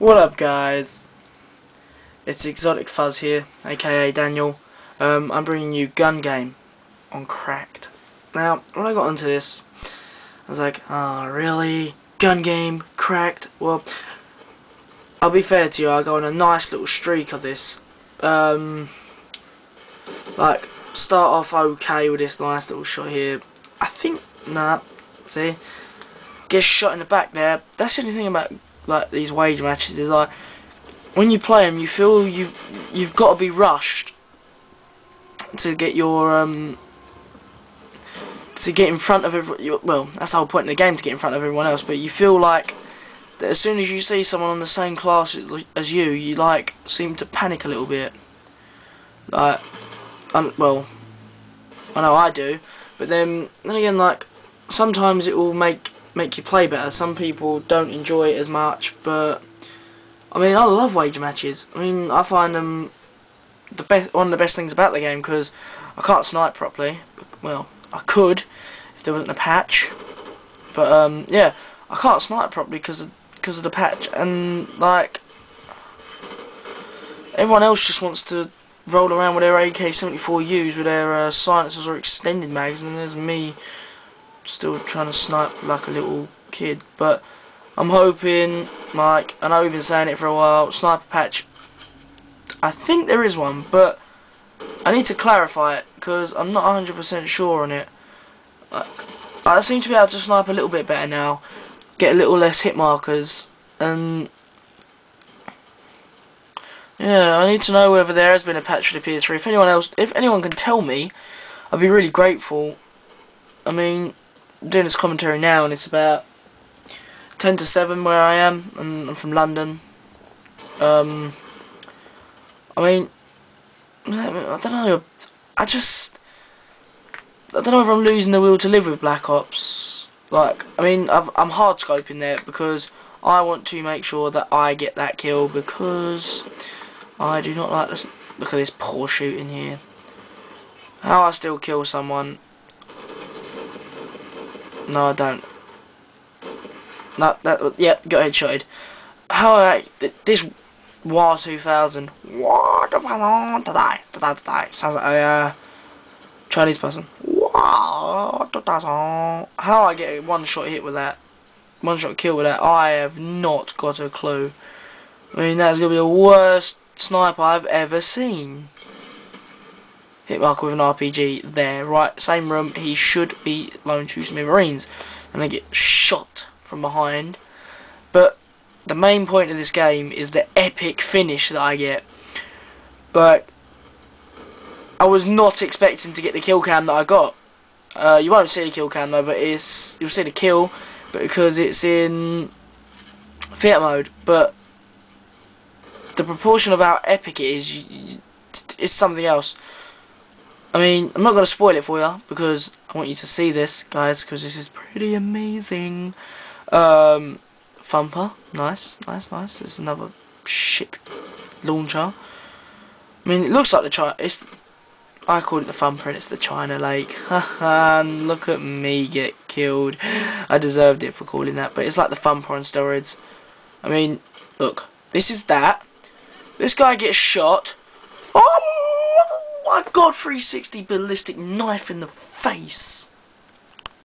What up guys? It's Exotic Fuzz here, aka Daniel. Um, I'm bringing you Gun Game on Cracked. Now, when I got onto this, I was like, oh really? Gun Game, Cracked? Well, I'll be fair to you, I got on a nice little streak of this. Um, like, start off okay with this nice little shot here. I think, nah, see? Gets shot in the back there. That's the only thing about like these wager matches is like when you play them, you feel you you've got to be rushed to get your um to get in front of every well that's the whole point in the game to get in front of everyone else but you feel like that as soon as you see someone on the same class as you you like seem to panic a little bit. Like well I know I do but then then again like sometimes it will make make you play better. Some people don't enjoy it as much, but I mean, I love wager matches. I mean, I find them the best, one of the best things about the game because I can't snipe properly. Well, I could if there wasn't a patch, but um, yeah, I can't snipe properly because because of the patch, and like everyone else just wants to roll around with their AK-74Us with their uh, silencers or extended mags, and there's me still trying to snipe like a little kid. But I'm hoping, like, I know we've been saying it for a while, sniper patch. I think there is one, but I need to clarify it because I'm not 100% sure on it. Like, I seem to be able to snipe a little bit better now, get a little less hit markers, and yeah, I need to know whether there has been a patch for the PS3. If anyone else, if anyone can tell me, I'd be really grateful. I mean, doing this commentary now, and it's about ten to seven where I am, and I'm from London. Um, I mean, I don't know. I just I don't know if I'm losing the will to live with Black Ops. Like, I mean, i am hard scoping there because I want to make sure that I get that kill because I do not like this. Look at this poor shooting here. How I still kill someone no, I don't. No, that, yeah, got headshotted. How I, this War 2000, War 2000, today, today, today, sounds like a uh, Chinese person. 2000. How I get one shot hit with that, one shot kill with that, I have not got a clue. I mean, that's to be the worst sniper I've ever seen. Hit marker with an RPG there. Right, same room. He should be lone to some Marines, And I get shot from behind. But the main point of this game is the epic finish that I get. But I was not expecting to get the kill cam that I got. Uh, you won't see the kill cam though, but it's you'll see the kill, because it's in theatre mode. But the proportion of how epic it is, it's something else. I mean, I'm not going to spoil it for you because I want you to see this, guys, because this is pretty amazing. Um, Thumper, nice, nice, nice. This is another shit launcher. I mean, it looks like the China. It's I called it the Thumper, and it's the China Lake. Haha, look at me get killed. I deserved it for calling that, but it's like the Thumper on steroids. I mean, look, this is that. This guy gets shot. Oh! My god, 360 ballistic knife in the face.